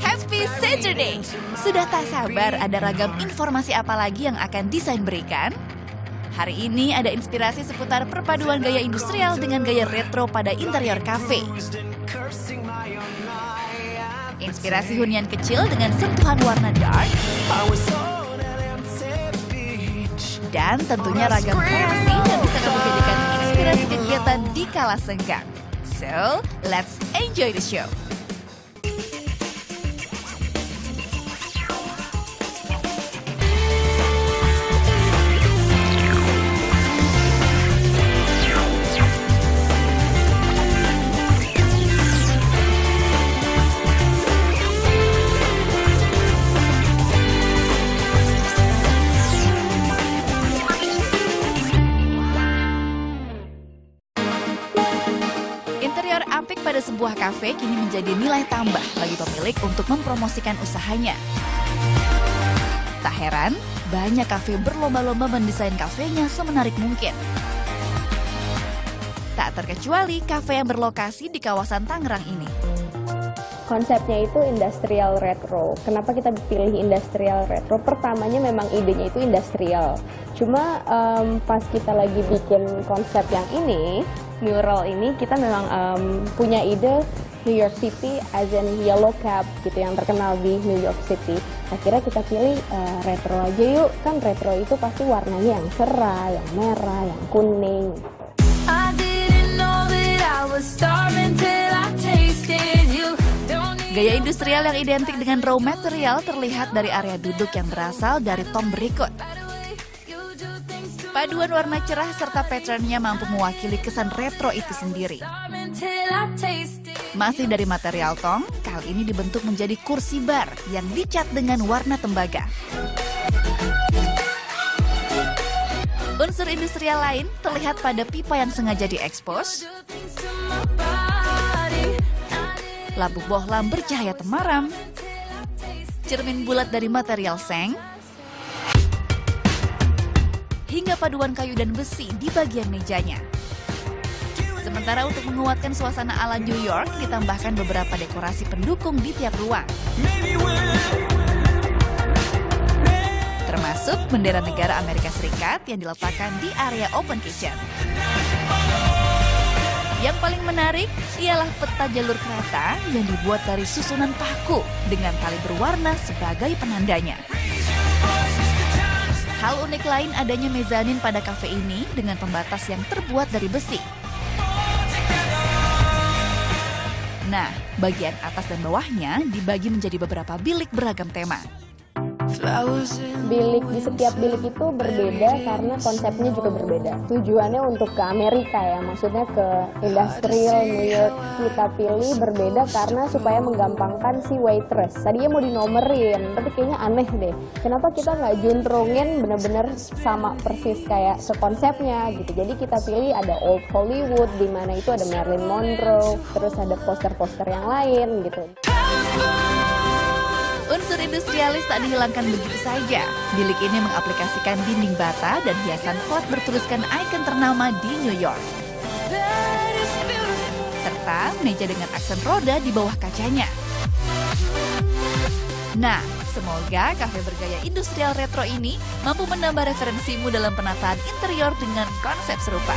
Happy Saturday! Sudah tak sabar ada ragam informasi apa lagi yang akan desain berikan? Hari ini ada inspirasi seputar perpaduan gaya industrial dengan gaya retro pada interior cafe. Inspirasi hunian kecil dengan sentuhan warna dark dan tentunya ragam kreasi yang bisa kamu jadikan inspirasi kegiatan di kala senggang. So, let's enjoy the show. Pada sebuah kafe kini menjadi nilai tambah bagi pemilik untuk mempromosikan usahanya. Tak heran, banyak kafe berlomba-lomba mendesain kafenya semenarik mungkin. Tak terkecuali kafe yang berlokasi di kawasan Tangerang ini. konsepnya itu industrial retro. Kenapa kita pilih industrial retro? Pertamanya memang idenya itu industrial. Cuma em, pas kita lagi bikin konsep yang ini, mural ini, kita memang em, punya ide New York City as in yellow cap gitu yang terkenal di New York City. Akhirnya kita pilih eh, retro aja yuk. Kan retro itu pasti warnanya yang cerah, yang merah, yang kuning. Gaya industrial yang identik dengan raw material terlihat dari area duduk yang berasal dari tong berikut. Paduan warna cerah serta patternnya mampu mewakili kesan retro itu sendiri. Masih dari material tong, kali ini dibentuk menjadi kursi bar yang dicat dengan warna tembaga. Unsur industrial lain terlihat pada pipa yang sengaja diekspos, lampu bohlam bercahaya temaram, cermin bulat dari material seng, hingga paduan kayu dan besi di bagian mejanya. Sementara untuk menguatkan suasana ala New York, ditambahkan beberapa dekorasi pendukung di tiap ruang. Termasuk bendera negara Amerika Serikat yang diletakkan di area open kitchen. Yang paling menarik ialah peta jalur kereta yang dibuat dari susunan paku dengan tali berwarna sebagai penandanya. Hal unik lain adanya mezanin pada kafe ini dengan pembatas yang terbuat dari besi. Nah, bagian atas dan bawahnya dibagi menjadi beberapa bilik beragam tema. Bilik di setiap bilik itu berbeda karena konsepnya juga berbeda. Tujuannya untuk ke Amerika ya, maksudnya ke industrial New York kita pilih berbeda karena supaya menggampangkan si waitress. Tadinya mau dinomerin, tapi kayaknya aneh deh. Kenapa kita nggak juntrungin bener-bener sama persis kayak sekonsepnya gitu. Jadi kita pilih ada Old Hollywood di mana itu ada Marilyn Monroe, terus ada poster-poster yang lain gitu. Unsur industrialis tak dihilangkan begitu saja. Bilik ini mengaplikasikan dinding bata dan hiasan plat bertuliskan ikon ternama di New York. Serta meja dengan aksen roda di bawah kacanya. Nah, semoga kafe bergaya industrial retro ini mampu menambah referensimu dalam penataan interior dengan konsep serupa.